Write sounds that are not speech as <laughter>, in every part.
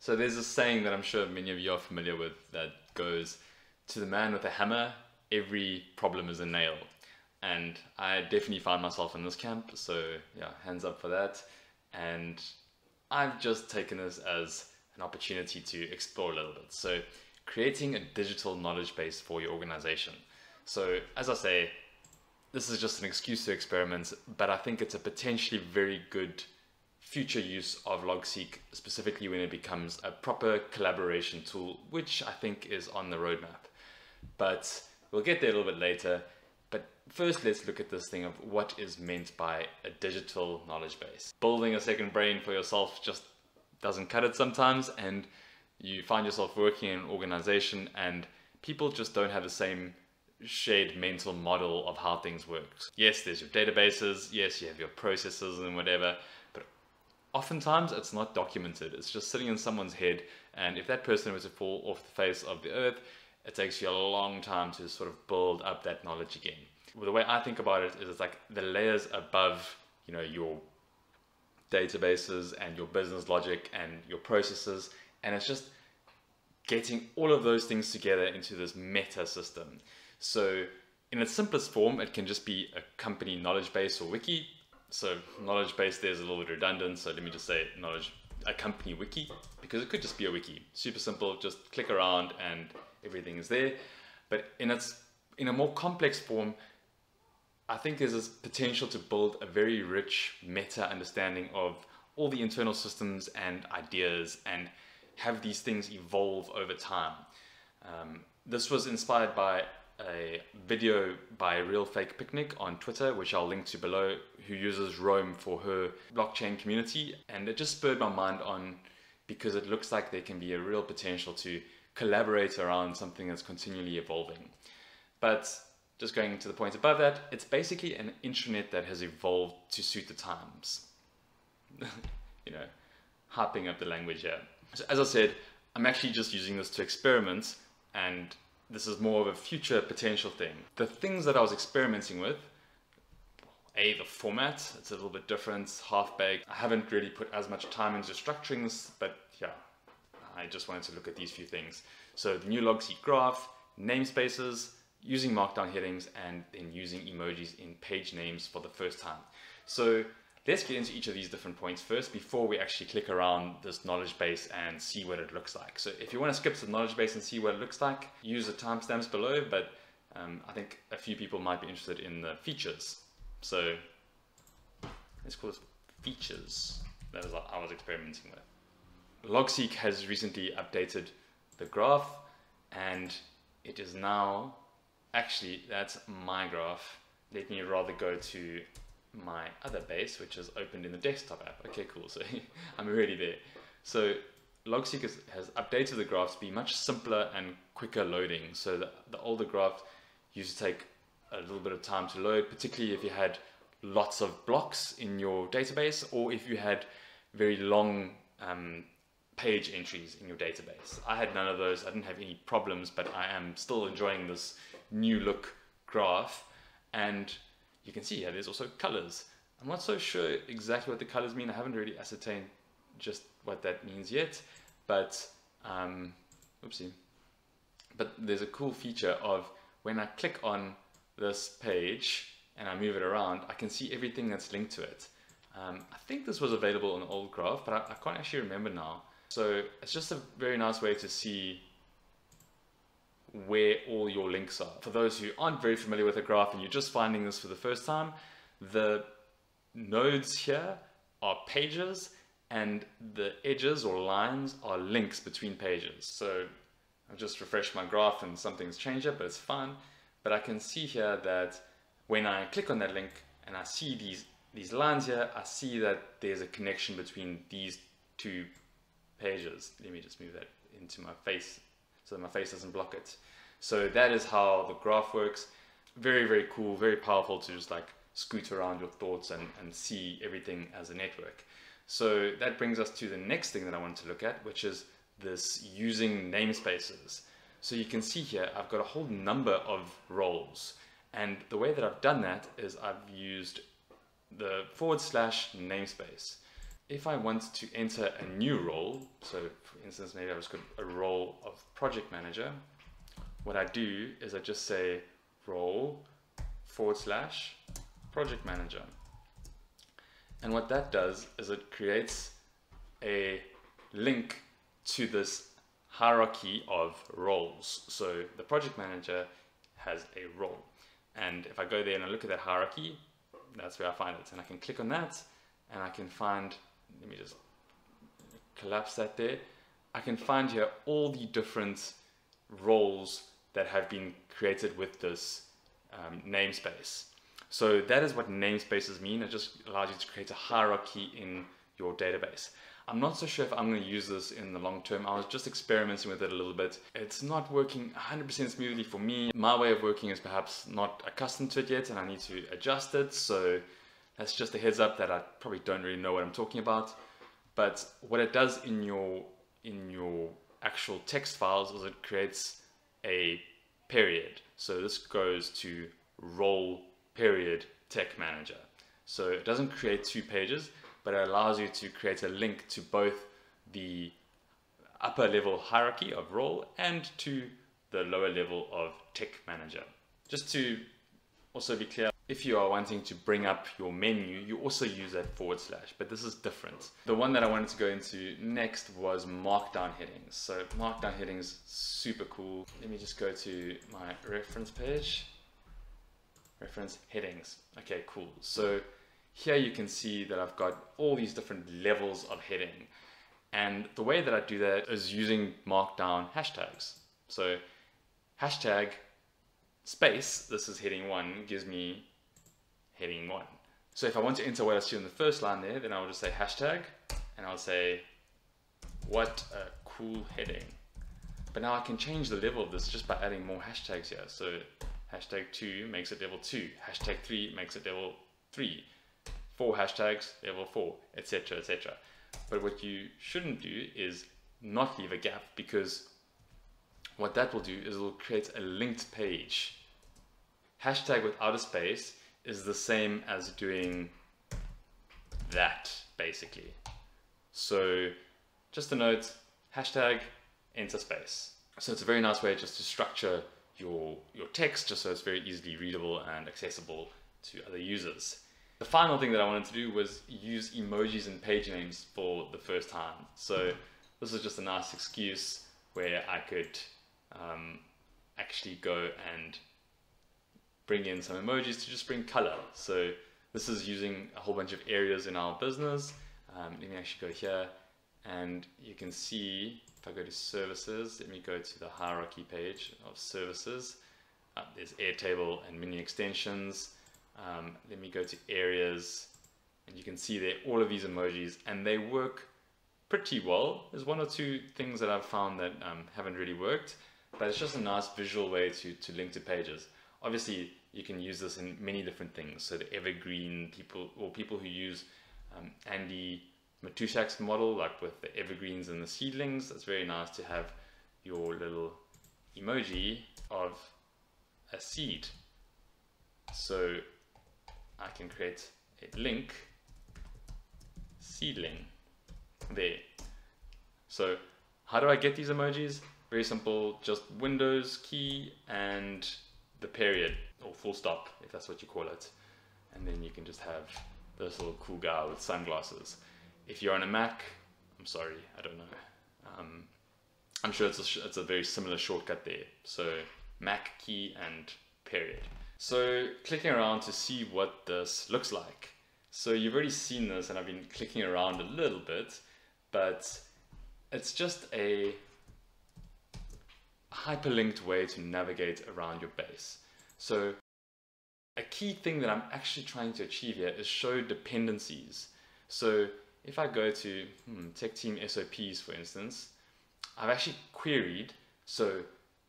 So there's a saying that I'm sure many of you are familiar with that goes, to the man with a hammer, every problem is a nail. And I definitely find myself in this camp, so yeah, hands up for that. And I've just taken this as an opportunity to explore a little bit. So creating a digital knowledge base for your organization. So as I say, this is just an excuse to experiment, but I think it's a potentially very good future use of Logseq, specifically when it becomes a proper collaboration tool, which I think is on the roadmap. But we'll get there a little bit later. But first, let's look at this thing of what is meant by a digital knowledge base. Building a second brain for yourself just doesn't cut it sometimes, and you find yourself working in an organization and people just don't have the same shared mental model of how things work. Yes, there's your databases, yes, you have your processes and whatever, oftentimes it's not documented. It's just sitting in someone's head, and if that person was to fall off the face of the earth, it takes you a long time to sort of build up that knowledge again. The way I think about it is it's like the layers above, you know, your databases and your business logic and your processes, and it's just getting all of those things together into this meta system. So in its simplest form, it can just be a company knowledge base or wiki. So knowledge base there is a little bit redundant. So let me just say knowledge, a company wiki, because it could just be a wiki. Super simple, just click around and everything is there. But in its in a more complex form, I think there's this potential to build a very rich meta understanding of all the internal systems and ideas and have these things evolve over time. Um, this was inspired by a video by Real Fake Picnic on Twitter, which I'll link to below, who uses Roam for her blockchain community. And it just spurred my mind on because it looks like there can be a real potential to collaborate around something that's continually evolving. But just going to the point above that, it's basically an intranet that has evolved to suit the times. <laughs> you know, harping up the language here. So as I said, I'm actually just using this to experiment and this is more of a future potential thing. The things that I was experimenting with, A, the format, it's a little bit different, half-baked. I haven't really put as much time into structuring this, but yeah, I just wanted to look at these few things. So the new logseq graph, namespaces, using markdown headings, and then using emojis in page names for the first time. So let's get into each of these different points first before we actually click around this knowledge base and see what it looks like. So if you want to skip to the knowledge base and see what it looks like, use the timestamps below, but um, I think a few people might be interested in the features. So let's call this features. That is what I was experimenting with. Logseq has recently updated the graph and it is now, actually that's my graph. Let me rather go to my other base, which is opened in the desktop app. Okay, cool, so <laughs> I'm already there. So Logseq has, has updated the graphs to be much simpler and quicker loading. So the, the older graph used to take a little bit of time to load, particularly if you had lots of blocks in your database or if you had very long um, page entries in your database. I had none of those. I didn't have any problems, but I am still enjoying this new look graph. And you can see here, there's also colors. I'm not so sure exactly what the colors mean. I haven't really ascertained just what that means yet, but, um, oopsie. But there's a cool feature of when I click on this page and I move it around, I can see everything that's linked to it. Um, I think this was available in old graph, but I, I can't actually remember now. So it's just a very nice way to see where all your links are. For those who aren't very familiar with a graph and you're just finding this for the first time, the nodes here are pages and the edges or lines are links between pages. So I've just refreshed my graph and something's changed it, but it's fine. But I can see here that when I click on that link and I see these, these lines here, I see that there's a connection between these two pages. Let me just move that into my face so that my face doesn't block it. So that is how the graph works. Very, very cool, very powerful to just like scoot around your thoughts and, and see everything as a network. So that brings us to the next thing that I want to look at, which is this using namespaces. So you can see here, I've got a whole number of roles. And the way that I've done that is I've used the forward slash namespace. If I want to enter a new role, so for instance, maybe I was got a role of project manager, what I do is I just say role forward slash project manager. And what that does is it creates a link to this hierarchy of roles. So the project manager has a role. And if I go there and I look at that hierarchy, that's where I find it. And I can click on that and I can find, let me just collapse that there. I can find here all the different roles that have been created with this um, namespace. So that is what namespaces mean. It just allows you to create a hierarchy in your database. I'm not so sure if I'm going to use this in the long term. I was just experimenting with it a little bit. It's not working 100% smoothly for me. My way of working is perhaps not accustomed to it yet and I need to adjust it. So that's just a heads up that I probably don't really know what I'm talking about. But what it does in your in your actual text files is it creates a period. So this goes to role period tech manager. So it doesn't create two pages but it allows you to create a link to both the upper level hierarchy of role and to the lower level of tech manager. Just to also be clear, if you are wanting to bring up your menu, you also use that forward slash, but this is different. The one that I wanted to go into next was markdown headings. So markdown headings, super cool. Let me just go to my reference page. Reference headings. Okay, cool. So here you can see that I've got all these different levels of heading. And the way that I do that is using markdown hashtags. So hashtag space, this is heading one, gives me heading one. So if I want to enter what I see on the first line there, then I will just say hashtag and I'll say, what a cool heading. But now I can change the level of this just by adding more hashtags here. So hashtag two makes it level two, hashtag three makes it level three, four hashtags, level four, etc., etc. But what you shouldn't do is not leave a gap because what that will do is it will create a linked page. Hashtag without a space is the same as doing that basically. So just a note, hashtag enter space. So it's a very nice way just to structure your, your text just so it's very easily readable and accessible to other users. The final thing that I wanted to do was use emojis and page names for the first time. So this is just a nice excuse where I could um, actually go and bring in some emojis to just bring color. So this is using a whole bunch of areas in our business. Um, let me actually go here and you can see if I go to services, let me go to the hierarchy page of services. Uh, there's Airtable and mini extensions. Um, let me go to areas and you can see there all of these emojis and they work pretty well. There's one or two things that I've found that um, haven't really worked, but it's just a nice visual way to, to link to pages. Obviously, you can use this in many different things. So the evergreen people or people who use um, Andy Matuschak's model, like with the evergreens and the seedlings, it's very nice to have your little emoji of a seed. So I can create a link seedling there. So how do I get these emojis? Very simple, just Windows key and the period or full stop if that's what you call it. And then you can just have this little cool guy with sunglasses. If you're on a Mac, I'm sorry, I don't know. Um, I'm sure it's a, it's a very similar shortcut there. So Mac key and period. So clicking around to see what this looks like. So you've already seen this and I've been clicking around a little bit, but it's just a hyperlinked way to navigate around your base. So a key thing that I'm actually trying to achieve here is show dependencies. So if I go to hmm, Tech Team SOPs, for instance, I've actually queried. So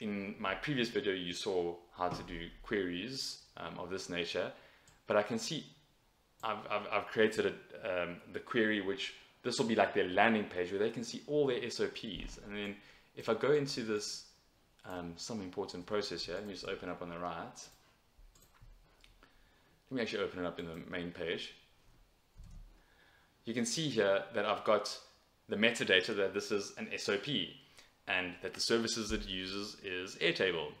in my previous video, you saw how to do queries um, of this nature, but I can see I've, I've, I've created a, um, the query, which this will be like their landing page where they can see all their SOPs. And then if I go into this, um, some important process here, let me just open up on the right. Let me actually open it up in the main page. you can see here that I've got the metadata that this is an SOP and that the services it uses is Airtable.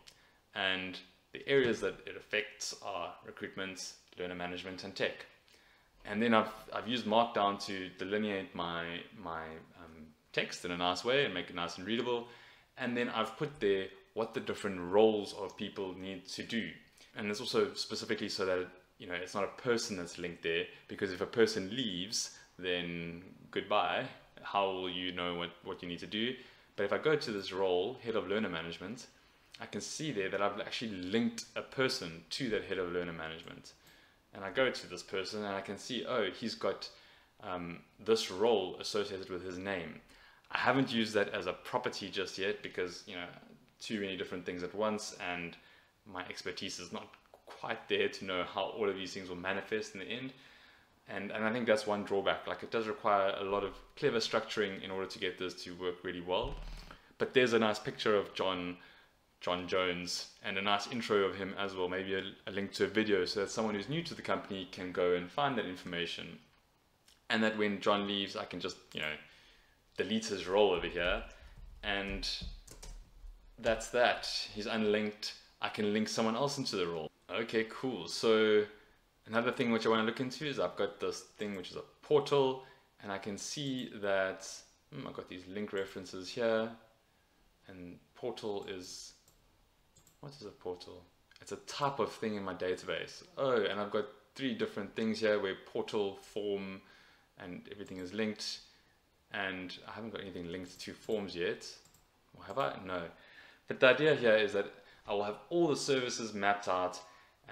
And the areas that it affects are recruitment, learner management, and tech. And then I've, I've used Markdown to delineate my, my um, text in a nice way and make it nice and readable. And then I've put there what the different roles of people need to do. And it's also specifically so that you know it's not a person that's linked there because if a person leaves, then goodbye. How will you know what, what you need to do? But if I go to this role, head of learner management, I can see there that I've actually linked a person to that head of learner management. And I go to this person and I can see, oh, he's got um, this role associated with his name. I haven't used that as a property just yet because, you know, too many different things at once and my expertise is not quite there to know how all of these things will manifest in the end. And, and I think that's one drawback. Like it does require a lot of clever structuring in order to get this to work really well. But there's a nice picture of John John Jones and a nice intro of him as well, maybe a, a, link to a video so that someone who's new to the company can go and find that information. And that when John leaves, I can just, you know, delete his role over here. And that's that. He's unlinked. I can link someone else into the role. Okay, cool. So another thing which I want to look into is I've got this thing which is a portal and I can see that hmm, I've got these link references here and portal is what is a portal? It's a type of thing in my database. Oh, and I've got three different things here where portal, form, and everything is linked. And I haven't got anything linked to forms yet. Or have I? No. But the idea here is that I will have all the services mapped out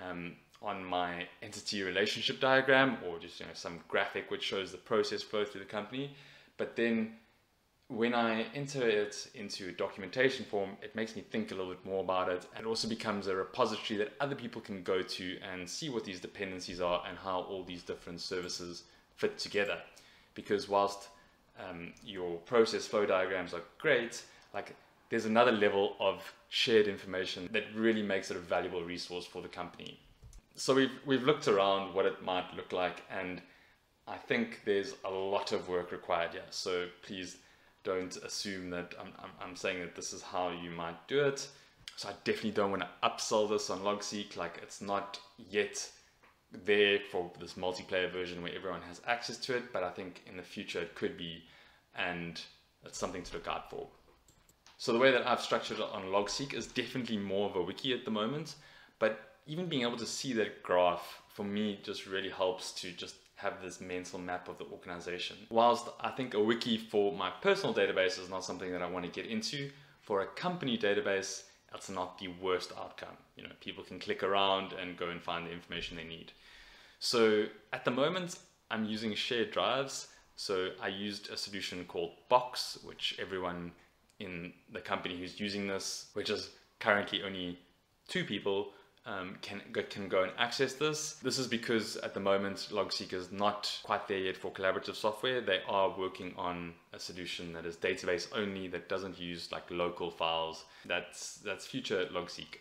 um, on my entity relationship diagram or just you know some graphic which shows the process flow through the company. But then when I enter it into a documentation form, it makes me think a little bit more about it and it also becomes a repository that other people can go to and see what these dependencies are and how all these different services fit together. Because whilst um, your process flow diagrams are great, like there's another level of shared information that really makes it a valuable resource for the company. So we've, we've looked around what it might look like and I think there's a lot of work required here. So please don't assume that I'm, I'm, I'm, saying that this is how you might do it. So I definitely don't want to upsell this on Logseq. Like it's not yet there for this multiplayer version where everyone has access to it, but I think in the future it could be, and it's something to look out for. So the way that I've structured it on Logseq is definitely more of a wiki at the moment, but even being able to see that graph for me just really helps to just have this mental map of the organization. Whilst I think a wiki for my personal database is not something that I want to get into, for a company database, that's not the worst outcome. You know, people can click around and go and find the information they need. So at the moment, I'm using shared drives. So I used a solution called Box, which everyone in the company who's using this, which is currently only two people, um, can, can go and access this. This is because at the moment Logseq is not quite there yet for collaborative software. They are working on a solution that is database only that doesn't use like local files. That's, that's future Logseq.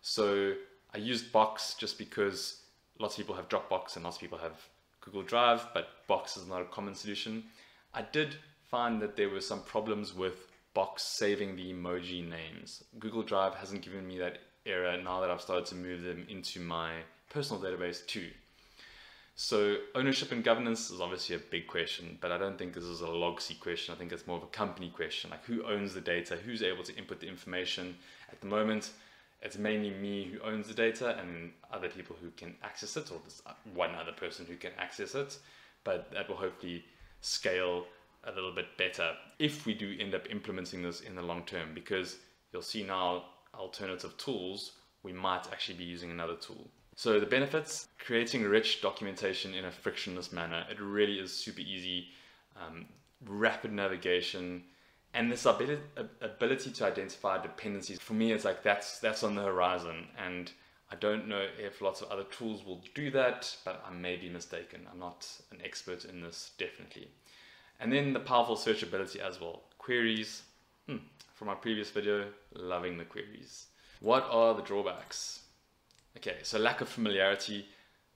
So I used Box just because lots of people have Dropbox and lots of people have Google Drive, but Box is not a common solution. I did find that there were some problems with Box saving the emoji names. Google Drive hasn't given me that error now that I've started to move them into my personal database too. So ownership and governance is obviously a big question, but I don't think this is a Logseq question. I think it's more of a company question, like who owns the data, who's able to input the information. At the moment, it's mainly me who owns the data and other people who can access it, or there's uh, one other person who can access it, but that will hopefully scale a little bit better if we do end up implementing this in the long term, because you'll see now alternative tools, we might actually be using another tool. So the benefits, creating rich documentation in a frictionless manner. It really is super easy, um, rapid navigation, and this ability, ability to identify dependencies. For me, it's like that's, that's on the horizon. And I don't know if lots of other tools will do that, but I may be mistaken. I'm not an expert in this, definitely. And then the powerful searchability as well. Queries, hmm, from my previous video, loving the queries. What are the drawbacks? Okay, so lack of familiarity,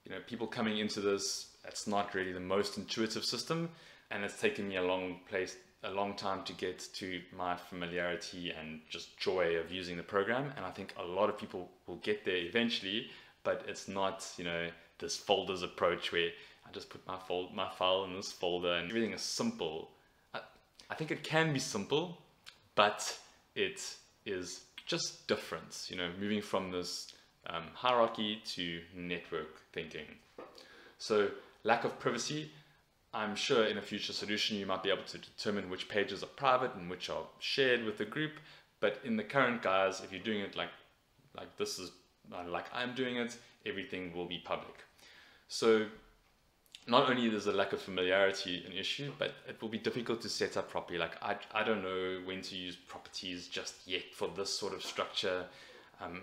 you know, people coming into this it's not really the most intuitive system, and it's taken me a long place a long time to get to my familiarity and just joy of using the program. And I think a lot of people will get there eventually, but it's not, you know, this folders approach where I just put my fold my file in this folder and everything is simple. I, I think it can be simple, but it is just different, you know, moving from this um, hierarchy to network thinking. So lack of privacy, I'm sure in a future solution you might be able to determine which pages are private and which are shared with the group. But in the current guise, if you're doing it like like this is like I'm doing it, everything will be public. So not only is a lack of familiarity an issue, but it will be difficult to set up properly. Like I, I don't know when to use properties just yet for this sort of structure. Um,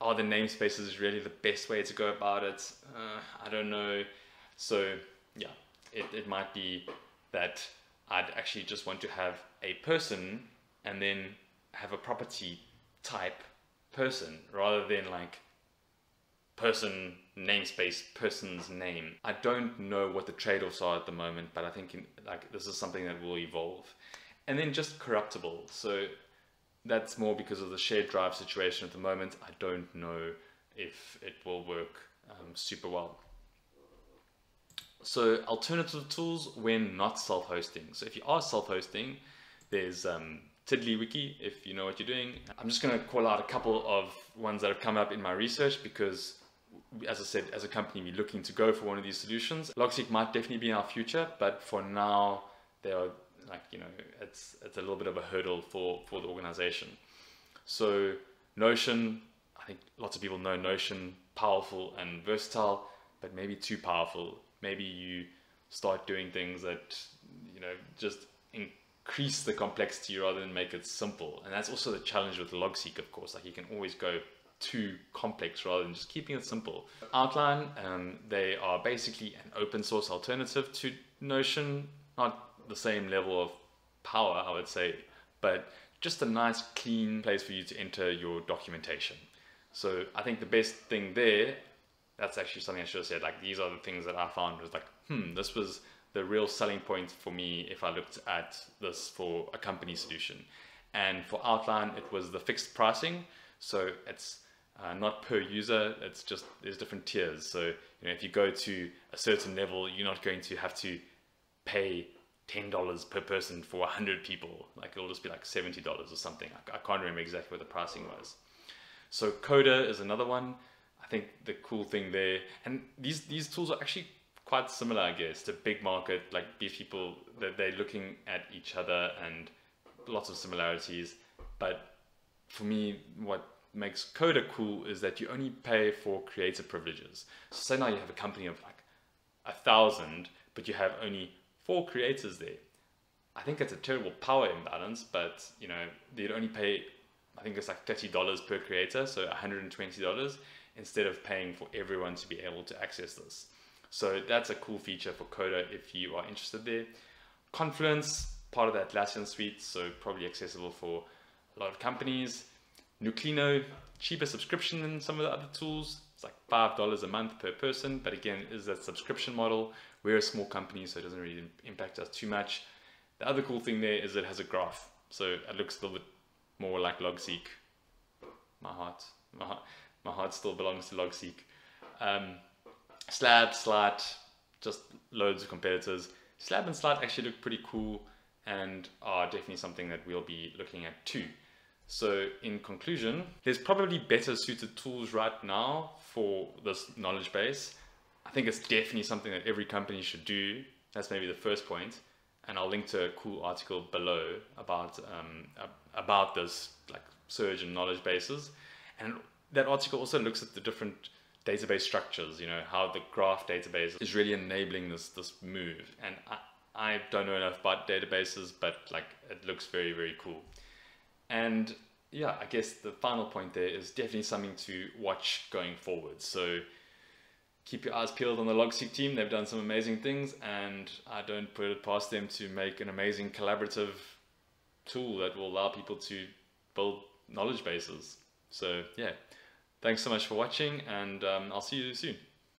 are the namespaces really the best way to go about it? Uh, I don't know. So yeah, it, it might be that I'd actually just want to have a person and then have a property type person rather than like person namespace person's name. I don't know what the trade-offs are at the moment, but I think in, like this is something that will evolve. And then just corruptible. So that's more because of the shared drive situation at the moment. I don't know if it will work um, super well. So alternative tools when not self-hosting. So if you are self-hosting, there's um, TiddlyWiki if you know what you're doing. I'm just going to call out a couple of ones that have come up in my research because as I said, as a company, we're looking to go for one of these solutions. Logseq might definitely be in our future, but for now, they are like, you know, it's, it's a little bit of a hurdle for, for the organization. So Notion, I think lots of people know Notion, powerful and versatile, but maybe too powerful maybe you start doing things that you know just increase the complexity rather than make it simple and that's also the challenge with Logseq, of course like you can always go too complex rather than just keeping it simple outline um, they are basically an open source alternative to notion not the same level of power i would say but just a nice clean place for you to enter your documentation so i think the best thing there that's actually something I should have said. Like these are the things that I found was like, hmm, this was the real selling point for me if I looked at this for a company solution. And for Outline, it was the fixed pricing. So it's uh, not per user, it's just, there's different tiers. So, you know, if you go to a certain level, you're not going to have to pay $10 per person for 100 people. Like it'll just be like $70 or something. I, I can't remember exactly what the pricing was. So Coda is another one I think the cool thing there, and these these tools are actually quite similar, I guess, to big market. Like these people that they're looking at each other and lots of similarities. But for me, what makes Coda cool is that you only pay for creator privileges. So say now you have a company of like a thousand, but you have only four creators there. I think it's a terrible power imbalance, but you know, they'd only pay, I think it's like $30 per creator, so $120 instead of paying for everyone to be able to access this. So that's a cool feature for Coda if you are interested there. Confluence, part of the Atlassian suite, so probably accessible for a lot of companies. Nuclino, cheaper subscription than some of the other tools. It's like $5 a month per person, but again, is that subscription model. We're a small company, so it doesn't really impact us too much. The other cool thing there is it has a graph. So it looks a little bit more like Logseq. My heart. My heart my heart still belongs to Logseq. Um, Slab, Slat, just loads of competitors. Slab and Slat actually look pretty cool and are definitely something that we'll be looking at too. So in conclusion, there's probably better suited tools right now for this knowledge base. I think it's definitely something that every company should do. That's maybe the first point. And I'll link to a cool article below about um, about this like surge in knowledge bases. And that article also looks at the different database structures, you know, how the graph database is really enabling this this move. And I, I don't know enough about databases, but like it looks very, very cool. And yeah, I guess the final point there is definitely something to watch going forward. So keep your eyes peeled on the Logseq team. They've done some amazing things, and I don't put it past them to make an amazing collaborative tool that will allow people to build knowledge bases. So yeah. Thanks so much for watching and um, I'll see you soon.